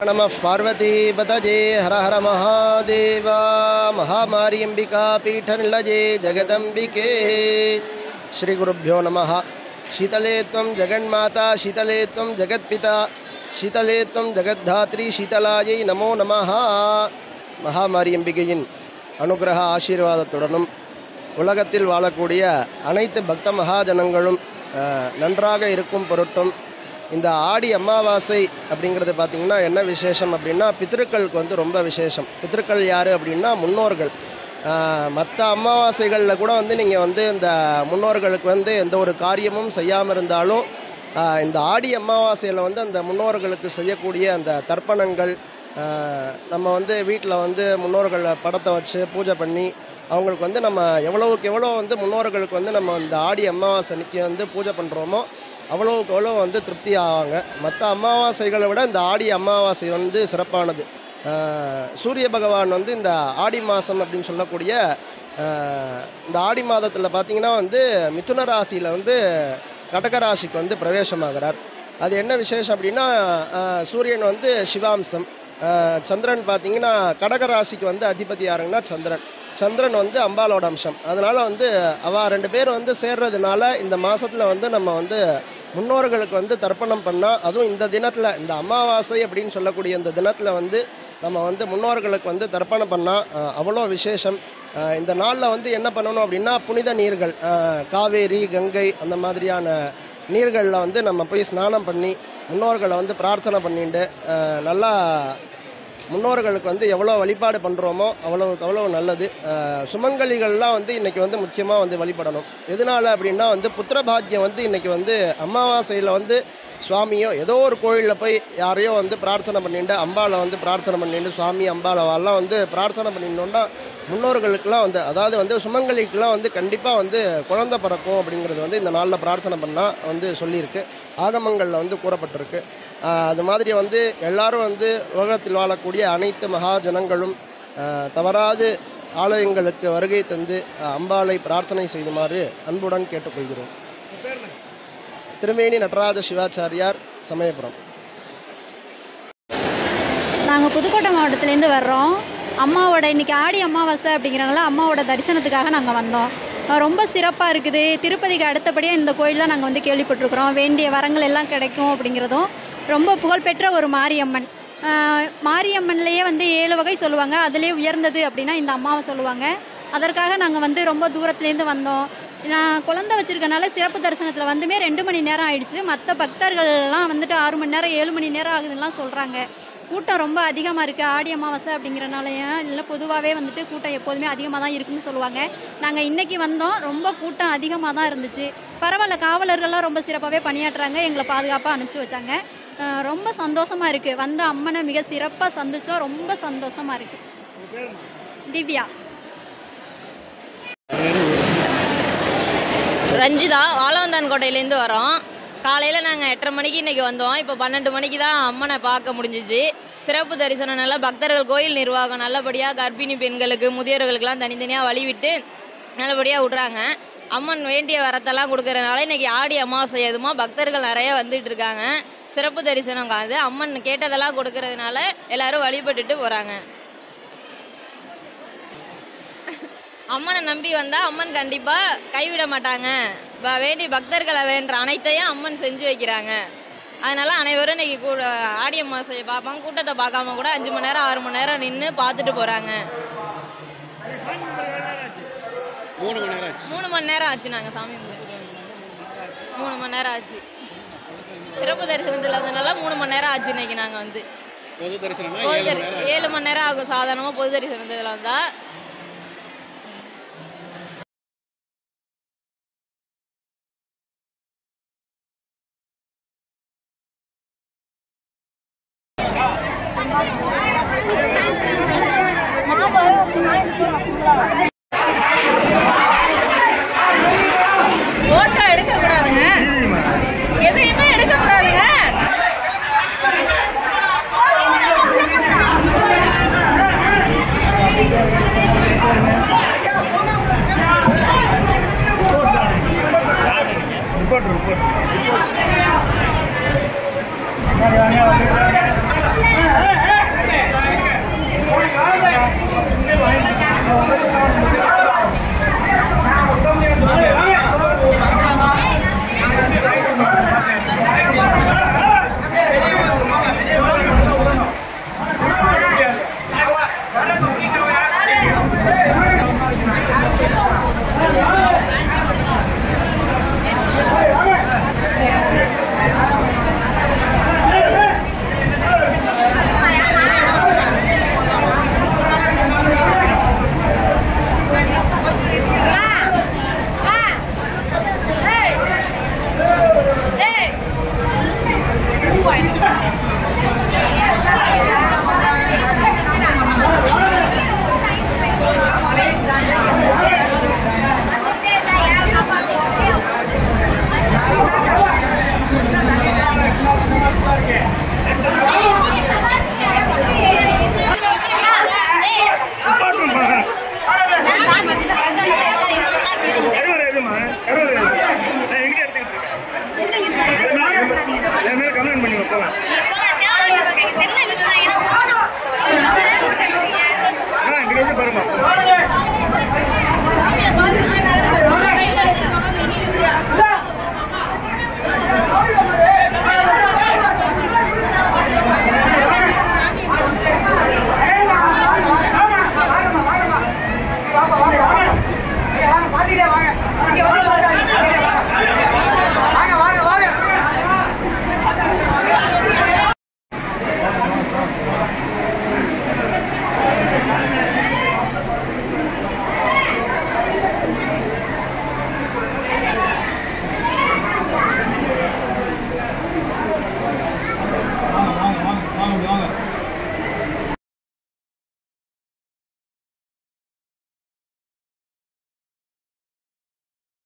नमः पार्वतीपतजे हर हर महादेव महामार्यम्बिका पीठनिलजे जगदम्बिके श्रीगुरुभ्यो नमः शीतले त्वं जगन्माता शीतले त्वं जगत्पिता शीतले त्वं ஜெகத்தாத்ரி शीतलायै நமோ நமः மகாமாரியம்பிகையின் அனுகிரக ஆசீர்வாதத்துடனும் உலகத்தில் வாழக்கூடிய அனைத்து பக்த மகாஜனங்களும் அஹ், நன்றாக இருக்கும் பொருட்டும் இந்த ஆடி அமாவாசை அப்படிங்கிறது பார்த்திங்கன்னா என்ன விசேஷம் அப்படின்னா பித்திருக்களுக்கு வந்து ரொம்ப விசேஷம். பித்திருக்கள் யார் அப்படின்னா முன்னோர்கள். மற்ற அமாவாசைகளில் கூட வந்து நீங்கள் வந்து இந்த முன்னோர்களுக்கு வந்து எந்த ஒரு காரியமும் செய்யாமல் இருந்தாலும் இந்த ஆடி அமாவாசையில் வந்து அந்த முன்னோர்களுக்கு செய்யக்கூடிய அந்த தர்ப்பணங்கள் நம்ம வந்து வீட்டில் வந்து முன்னோர்கள் படத்தை வச்சு பூஜை பண்ணி அவங்களுக்கு வந்து நம்ம எவ்வளவுக்கு எவ்வளோ வந்து முன்னோர்களுக்கு வந்து நம்ம இந்த ஆடி அமாவாசை அன்னைக்கு வந்து பூஜை பண்ணுறோமோ அவ்வளோவுக்கு எவ்வளோ வந்து திருப்தி ஆவாங்க. மற்ற அமாவாசைகளை விட இந்த ஆடி அமாவாசை வந்து சிறப்பானது. சூரிய பகவான் வந்து இந்த ஆடி மாதம் அப்படின்னு சொல்லக்கூடிய இந்த ஆடி மாதத்தில் பார்த்திங்கன்னா வந்து மிதுன ராசியில் வந்து கடக ராசிக்கு வந்து பிரவேசமாகிறார். அது என்ன விசேஷம் அப்படின்னா சூரியன் வந்து சிவாம்சம். சந்திரன் பார்த்தீங்கன்னா கடக ராசிக்கு வந்து அதிபதி யாருங்கன்னா சந்திரன். சந்திரன் வந்து அம்பாலோட அம்சம். அதனால் வந்து அவ ரெண்டு பேர் வந்து சேர்றதுனால இந்த மாதத்தில் வந்து நம்ம வந்து முன்னோர்களுக்கு வந்து தர்ப்பணம் பண்ணால் அதுவும் இந்த தினத்தில் இந்த அமாவாசை அப்படின்னு சொல்லக்கூடிய இந்த தினத்தில் வந்து நம்ம வந்து முன்னோர்களுக்கு வந்து தர்ப்பணம் பண்ணால் அவ்வளோ விசேஷம். இந்த நாளில் வந்து என்ன பண்ணணும் அப்படின்னா புனித நீர்கள் காவேரி கங்கை அந்த மாதிரியான நீர்களில் வந்து நம்ம போய் ஸ்நானம் பண்ணி முன்னோர்களை வந்து பிரார்த்தனை பண்ணிட்டு நல்லா முன்னோர்களுக்கு வந்து எவ்வளோ வழிபாடு பண்ணுறோமோ அவ்வளோவுக்கு அவ்வளோ நல்லது. சுமங்கலிகள்லாம் வந்து இன்றைக்கி வந்து முக்கியமாக வந்து வழிபடணும். எதனால அப்படின்னா வந்து புத்திரபாக்கியம் வந்து இன்றைக்கி வந்து அமாவாசையில் வந்து சுவாமியோ ஏதோ ஒரு கோயிலில் போய் யாரையோ வந்து பிரார்த்தனை பண்ணிட்டு அம்பாவை வந்து பிரார்த்தனை பண்ணிட்டு சுவாமி அம்பாலவெல்லாம் வந்து பிரார்த்தனை பண்ணிட்டோம்னா முன்னோர்களுக்கெல்லாம் வந்து அதாவது வந்து சுமங்கலிக்கெலாம் வந்து கண்டிப்பாக வந்து குழந்தை பிறக்கும் அப்படிங்கிறது வந்து இந்த நாளில் பிரார்த்தனை பண்ணால் வந்து சொல்லியிருக்கு. ஆகமங்களில் வந்து கூறப்பட்டிருக்கு. அது மாதிரி வந்து எல்லாரும் வந்து உலகத்தில் வாழக்கூடிய அனைத்து மகாஜனங்களும் தவறாது ஆலயங்களுக்கு வருகை தந்து அம்பாளை பிரார்த்தனை செய்யுமாறு அன்புடன் கேட்டுக்கொள்கிறோம். திருமேனி நடராஜ சிவாச்சாரியார் சமயபுரம். நாங்கள் புதுக்கோட்டை மாவட்டத்துலேருந்து வர்றோம். அம்மாவோட இன்னைக்கு ஆடி அமாவாசை அப்படிங்கிறனால அம்மாவோட தரிசனத்துக்காக நாங்கள் வந்தோம். ரொம்ப சிறப்பாக இருக்குது. திருப்பதிக்கு அடுத்தபடியாக இந்த கோயில் தான் நாங்கள் வந்து கேள்விப்பட்டிருக்கிறோம். வேண்டிய வரங்கள் எல்லாம் கிடைக்கும் அப்படிங்கிறதும். ரொம்ப புகழ்பெற்ற ஒரு மாரியம்மன். மாரியம்மன்லேயே வந்து ஏழு வகை சொல்லுவாங்க. அதுலேயே உயர்ந்தது அப்படின்னா இந்த அம்மாவை சொல்லுவாங்க. அதற்காக நாங்கள் வந்து ரொம்ப தூரத்துலேருந்து வந்தோம். நான் குழந்தை வச்சுருக்கனால சிறப்பு தரிசனத்தில் வந்துமே ரெண்டு மணி நேரம் ஆயிடுச்சு. மற்ற பக்தர்கள்லாம் வந்துட்டு ஆறு மணி நேரம் ஏழு மணி நேரம் ஆகுதுன்னெலாம் சொல்கிறாங்க கூட்டம் ரொம்ப அதிகமாக இருக்குது ஆடி அமாவாசை அப்படிங்கிறனாலயா இல்லை பொதுவாகவே வந்துட்டு கூட்டம் எப்போதுமே அதிகமாக தான் இருக்குன்னு சொல்லுவாங்க. நாங்கள் இன்றைக்கி வந்தோம். ரொம்ப கூட்டம் அதிகமாக தான் இருந்துச்சு. பரவாயில்ல காவலர்கள்லாம் ரொம்ப சிறப்பாகவே பணியாற்றுறாங்க எங்களை பாதுகாப்பாக அனுப்பிச்சி வச்சாங்க. ரொம்ப சந்தோஷமாக இருக்குது வந்த அம்மனை மிக சிறப்பாக சந்திச்சோம் ரொம்ப சந்தோஷமாக இருக்குது திவ்யா. ரஞ்சிதா வாழவந்தான் கோட்டையிலேருந்து வரோம். காலையில் நாங்கள் எட்டரை மணிக்கு இன்றைக்கி வந்தோம். இப்போ பன்னெண்டு மணிக்கு தான் அம்மனை பார்க்க முடிஞ்சிச்சு. சிறப்பு தரிசனம் நல்லா பக்தர்கள் கோயில் நிர்வாகம் நல்லபடியாக கர்ப்பிணி பெண்களுக்கு முதியோர்களுக்கெல்லாம் தனித்தனியாக வழிவிட்டு நல்லபடியாக விட்றாங்க. அம்மன் வேண்டிய வரத்தெல்லாம் கொடுக்குறதுனால இன்றைக்கி ஆடி அமாவாசை எதுமோ பக்தர்கள் நிறையா வந்துட்டு இருக்காங்க. சிறப்பு தரிசனம் காது. அம்மன் கேட்டதெல்லாம் கொடுக்கறதுனால எல்லாரும் வழிபட்டுட்டு போகிறாங்க அம்மனை நம்பி வந்தால் அம்மன் கண்டிப்பாக கைவிட மாட்டாங்க. வேண்டி பக்தர்களை வேண்ட அனைத்தையும் அம்மன் செஞ்சு வைக்கிறாங்க. அதனால அனைவரும் இன்னைக்கு கூட ஆடி அமாவாசையை பார்ப்பாங்க. கூட்டத்தை பார்க்காம கூட அஞ்சு மணி நேரம் ஆறு மணி நேரம் நின்று பார்த்துட்டு போகிறாங்க மூணு மணி நேரம் ஆச்சு. நாங்கள் சாமி கும்பிட்டு மூணு மணி நேரம் ஆச்சு. சிறப்பு தரிசனம் இல்லாததுனால மூணு மணி நேரம் ஆச்சு இன்னைக்கு நாங்கள் வந்து. பொது ஏழு மணி நேரம் ஆகும் சாதாரணமா பொது தரிசனம் இதில் வந்தா. Mama, I'm